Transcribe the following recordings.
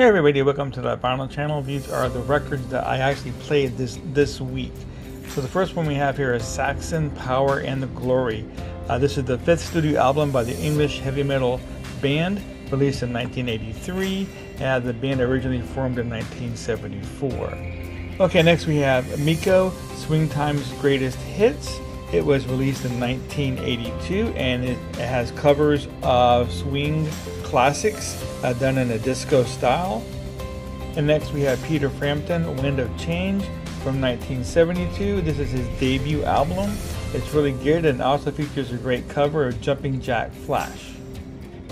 Hey everybody, welcome to the Vinyl Channel. These are the records that I actually played this this week. So the first one we have here is Saxon Power and the Glory. Uh, this is the fifth studio album by the English heavy metal band, released in 1983, and the band originally formed in 1974. Okay, next we have Meco, Swing Time's Greatest Hits. It was released in 1982 and it has covers of swing classics uh, done in a disco style. And next we have Peter Frampton, Wind of Change from 1972. This is his debut album. It's really good and also features a great cover of Jumping Jack Flash.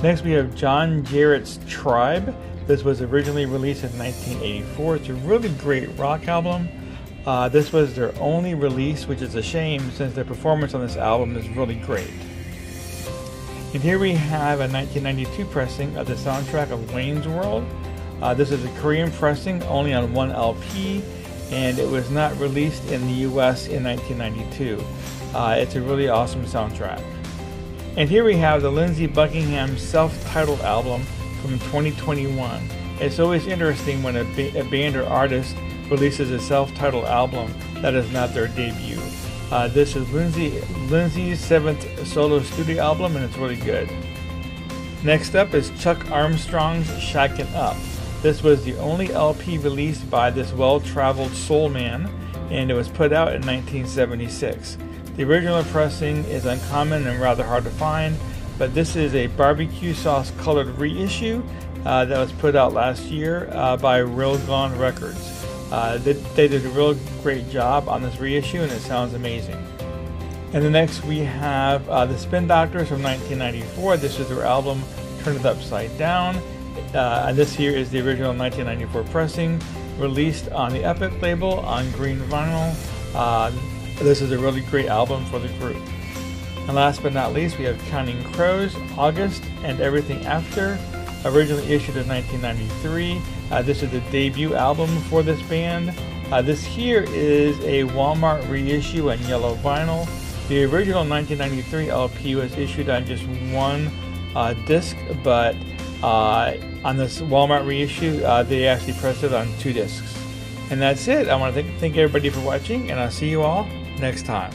Next we have John Jarrett's Tribe. This was originally released in 1984. It's a really great rock album. Uh, this was their only release, which is a shame since their performance on this album is really great. And here we have a 1992 pressing of the soundtrack of Wayne's World. Uh, this is a Korean pressing only on one LP, and it was not released in the US in 1992. Uh, it's a really awesome soundtrack. And here we have the Lindsey Buckingham self titled album from 2021. It's always interesting when a, ba- a band or artist releases a self-titled album that is not their debut. Uh, this is Lindsey Lindsey's seventh solo studio album, and it's really good. Next up is Chuck Armstrong's Shackin' Up. This was the only LP released by this well-traveled soul man, and it was put out in 1976. The original pressing is uncommon and rather hard to find, but this is a barbecue sauce colored reissue uh, that was put out last year uh, by Real Gone Records. Uh, they, they, did a real great job on this reissue and it sounds amazing. And the next we have uh, the Spin Doctors from 1994. This is their album Turn It Upside Down. Uh, and this here is the original 1994 pressing, released on the Epic label on green vinyl. Uh, this is a really great album for the group. And last but not least, we have Counting Crows, August, and Everything After originally issued in 1993. Uh, this is the debut album for this band. Uh, this here is a Walmart reissue on yellow vinyl. The original 1993 LP was issued on just one uh, disc, but uh, on this Walmart reissue, uh, they actually pressed it on two discs. And that's it. I want to thank, thank everybody for watching, and I'll see you all next time.